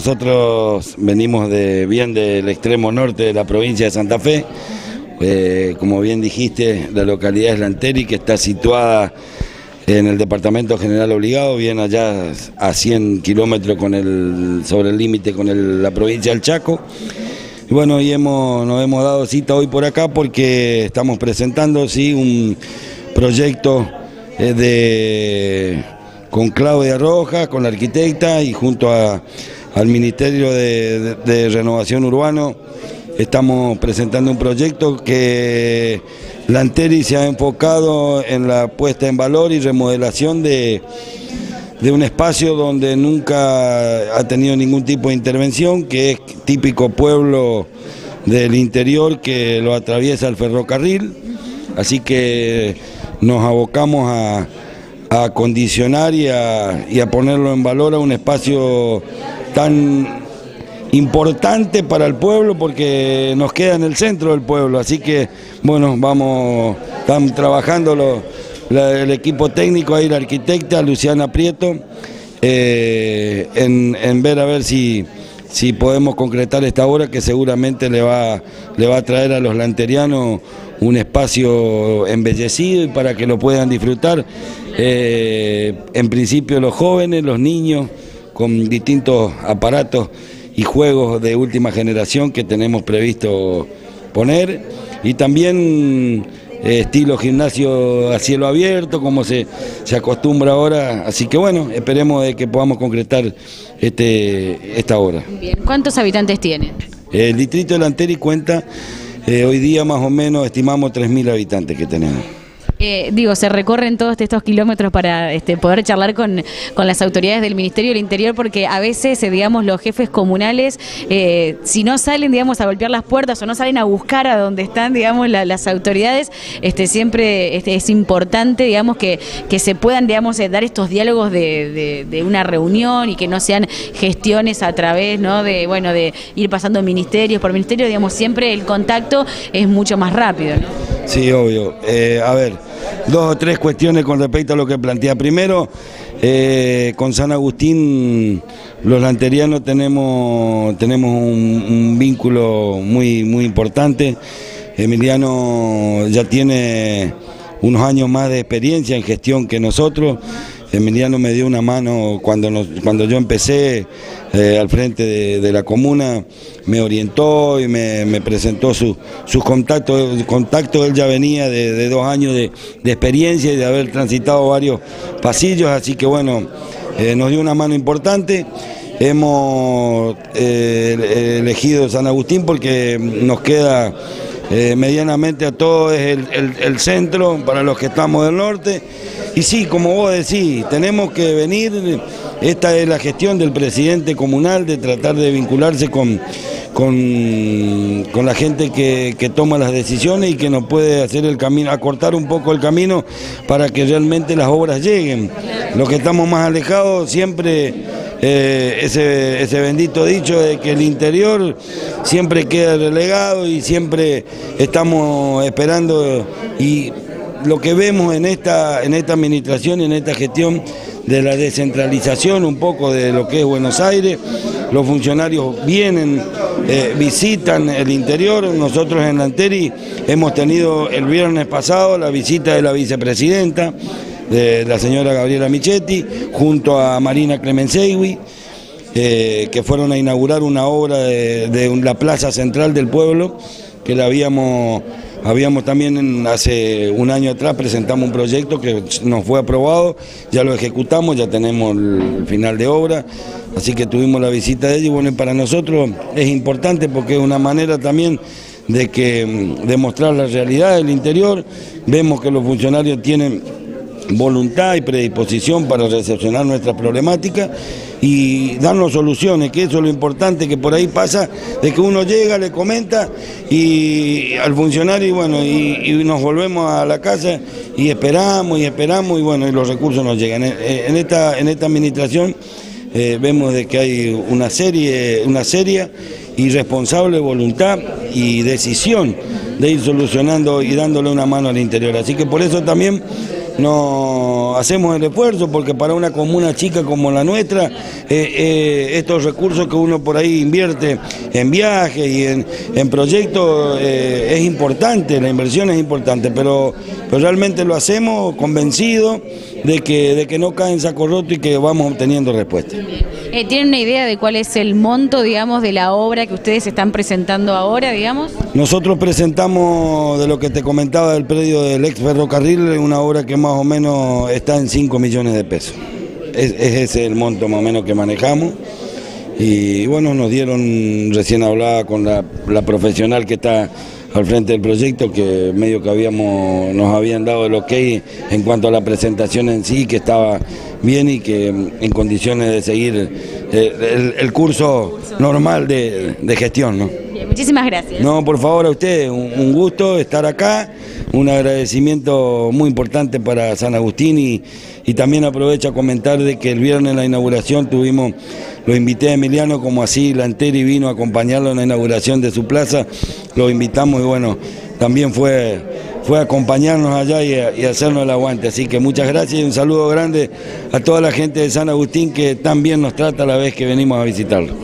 Nosotros venimos de, bien del extremo norte de la provincia de Santa Fe. Eh, como bien dijiste, la localidad es Lanteri, que está situada en el departamento general obligado, bien allá a 100 kilómetros sobre el límite con la provincia del Chaco. Y bueno, y hemos, nos hemos dado cita hoy por acá porque estamos presentando sí, un proyecto eh, de, con Claudia Rojas, con la arquitecta y junto a al Ministerio de, Renovación Urbano. Estamos presentando un proyecto que la Anteri se ha enfocado en la puesta en valor y remodelación de, un espacio donde nunca ha tenido ningún tipo de intervención, que es típico pueblo del interior que lo atraviesa el ferrocarril. Así que nos abocamos a, a acondicionar y a, y a ponerlo en valor a un espacio tan importante para el pueblo porque nos queda en el centro del pueblo, así que bueno, vamos, están trabajando el equipo técnico, ahí la arquitecta Luciana Prieto, eh, en, ver a ver si, si podemos concretar esta obra que seguramente le va, le va a traer a los lanterianos un espacio embellecido y para que lo puedan disfrutar, eh, en principio los jóvenes, los niños, con distintos aparatos y juegos de última generación que tenemos previsto poner y también eh, estilo gimnasio a cielo abierto como se, se acostumbra ahora, así que bueno, esperemos de que podamos concretar este, esta obra. ¿Cuántos habitantes tiene? El distrito de Lanteri cuenta, eh, hoy día más o menos estimamos 3.000 habitantes que tenemos. Eh, digo, se recorren todos estos kilómetros para este, poder charlar con, las autoridades del Ministerio del Interior, porque a veces, eh, digamos, los jefes comunales, eh, si no salen, digamos, a golpear las puertas o no salen a buscar a donde están, digamos, las autoridades, este, siempre este, es importante, digamos, que, se puedan, digamos, dar estos diálogos de, una reunión y que no sean gestiones a través, ¿no? De, bueno, de ir pasando ministerios por ministerio, digamos, siempre el contacto es mucho más rápido, ¿no? Sí, obvio. a ver dos o tres cuestiones con respecto a lo que plantea. Primero, eh, con San Agustín, los lanterianos tenemos, tenemos un, vínculo muy, muy importante. Emiliano ya tiene unos años más de experiencia en gestión que nosotros. Emiliano me dio una mano cuando, cuando yo empecé eh, al frente de, la comuna, me orientó y me, presentó sus contactos. Contacto, él ya venía de, dos años de, experiencia y de haber transitado varios pasillos, así que bueno, eh, nos dio una mano importante. Hemos eh, elegido San Agustín porque nos queda medianamente a todos el, el centro para los que estamos del norte y sí, como vos decís, tenemos que venir, esta es la gestión del presidente comunal, de tratar de vincularse con, con, la gente que, toma las decisiones y que nos puede hacer el camino, acortar un poco el camino para que realmente las obras lleguen. Los que estamos más alejados siempre eh, ese, ese, bendito dicho de que el interior siempre queda relegado y siempre estamos esperando y lo que vemos en esta, en esta administración y en esta gestión de la descentralización un poco de lo que es Buenos Aires, los funcionarios vienen, eh, visitan el interior, nosotros en Lanteri hemos tenido el viernes pasado la visita de la vicepresidenta, de la señora Gabriela Michetti, junto a Marina Clemensegui, eh, que fueron a inaugurar una obra de la plaza central del pueblo, que la habíamos Habíamos también hace un año atrás presentamos un proyecto que nos fue aprobado, ya lo ejecutamos, ya tenemos el final de obra, así que tuvimos la visita de ellos y bueno, para nosotros es importante porque es una manera también de que mm, demostrar la realidad del interior, vemos que los funcionarios tienen voluntad y predisposición para recepcionar nuestra problemática y darnos soluciones, que eso es lo importante que por ahí pasa, de que uno llega, le comenta y al funcionario y bueno, y, nos volvemos a la casa y esperamos y esperamos y bueno, y los recursos nos llegan. En, esta, en esta administración eh, vemos de que hay una serie, una seria y responsable voluntad y decisión de ir solucionando y dándole una mano al interior. Así que por eso también no hacemos el esfuerzo porque para una comuna chica como la nuestra, eh, eh, estos recursos que uno por ahí invierte en viajes y en, proyectos eh, es importante, la inversión es importante, pero, pero realmente lo hacemos convencidos de que, de que no cae en saco roto y que vamos obteniendo respuesta. Eh, ¿Tienen una idea de cuál es el monto, digamos, de la obra que ustedes están presentando ahora, digamos? Nosotros presentamos, de lo que te comentaba del predio del ex ferrocarril, una obra que más o menos está en 5 millones de pesos. Es, ese el monto más o menos que manejamos. Y bueno, nos dieron, recién hablaba con la, la profesional que está al frente del proyecto que medio que habíamos nos habían dado el ok en cuanto a la presentación en sí, que estaba bien y que en condiciones de seguir eh, el, curso normal de, gestión. ¿no? muchísimas gracias. No, por favor a ustedes, un, gusto estar acá, un agradecimiento muy importante para San Agustín y, y también aprovecho a comentar de que el viernes en la inauguración tuvimos lo invité a Emiliano como así Lanteri vino a acompañarlo en la inauguración de su plaza, lo invitamos y bueno, también fue, fue a acompañarnos allá y, hacernos el aguante. Así que muchas gracias y un saludo grande a toda la gente de San Agustín que tan bien nos trata la vez que venimos a visitarlo.